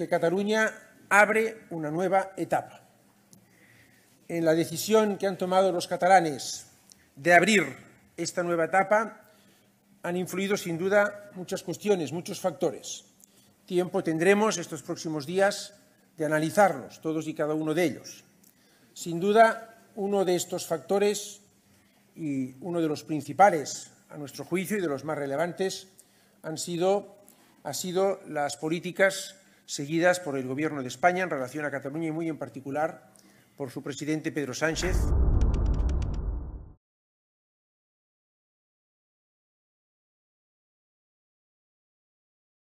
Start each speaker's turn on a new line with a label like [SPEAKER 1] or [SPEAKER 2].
[SPEAKER 1] que Cataluña abre una nueva etapa. En la decisión que han tomado los catalanes de abrir esta nueva etapa han influido sin duda muchas cuestiones, muchos factores. Tiempo tendremos estos próximos días de analizarlos, todos y cada uno de ellos. Sin duda, uno de estos factores y uno de los principales, a nuestro juicio, y de los más relevantes, han sido, han sido las políticas seguidas por el Gobierno de España en relación a Cataluña y muy en particular por su presidente Pedro Sánchez.